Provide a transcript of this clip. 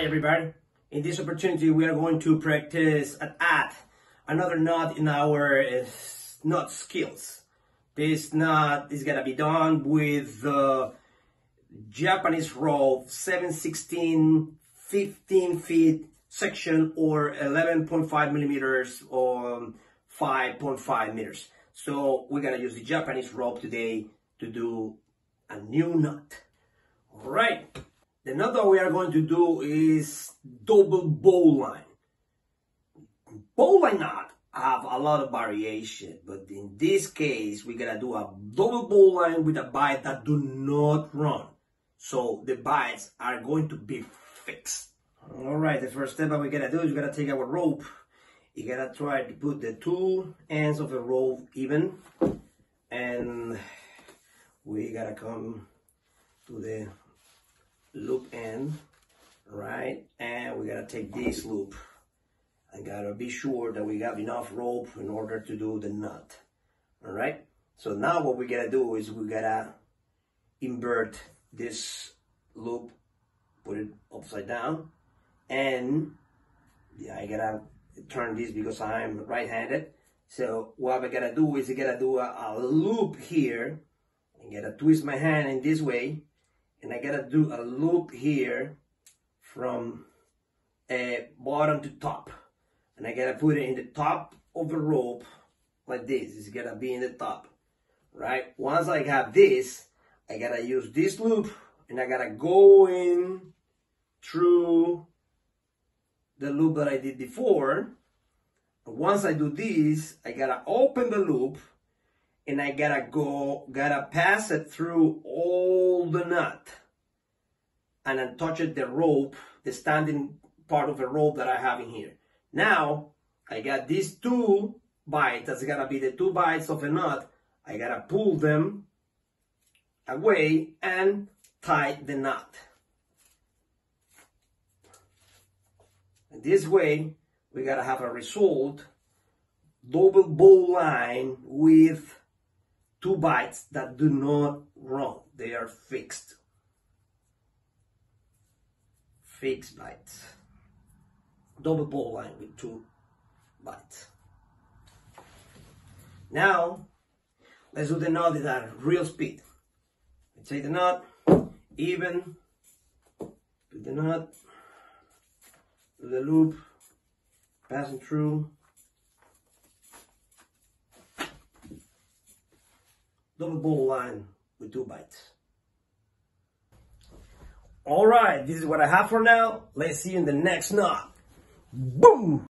Hi everybody. In this opportunity we are going to practice and add another knot in our uh, knot skills. This knot is gonna be done with the Japanese rope 7 16 15 feet section or 11.5 millimeters or 5.5 meters. So we're gonna use the Japanese rope today to do a new knot. All right. That we are going to do is double bowline. Bowline knot have a lot of variation, but in this case, we're gonna do a double bowline with a bight that do not run. So the bights are going to be fixed. All right, the first step that we're gonna do is we're gonna take our rope. You gotta try to put the two ends of the rope even, and we gotta come to the loop end, right? And we gotta take this loop. I gotta be sure that we have enough rope in order to do the knot, all right? So now what we gotta do is we gotta invert this loop, put it upside down, and yeah, I gotta turn this because I'm right-handed. So what I gotta do is I gotta do a, a loop here, I gotta twist my hand in this way, and I gotta do a loop here from uh, bottom to top. And I gotta put it in the top of the rope like this. It's gotta be in the top right? Once I have this I gotta use this loop and I gotta go in through the loop that I did before. Once I do this I gotta open the loop and I gotta go, gotta pass it through all the nut and then touch it the rope, the standing part of the rope that I have in here. Now, I got these two bights, that's gonna be the two bights of a nut. I gotta pull them away and tie the knot. And this way, we gotta have a result, double bowline with two bights that do not run. They are fixed. Fixed bights. Double bowline with two bights. Now, let's do the knot at real speed. Take the knot, even, put the knot, do the loop, passing through, double line with two bights. All right, this is what I have for now. Let's see you in the next knot. Boom!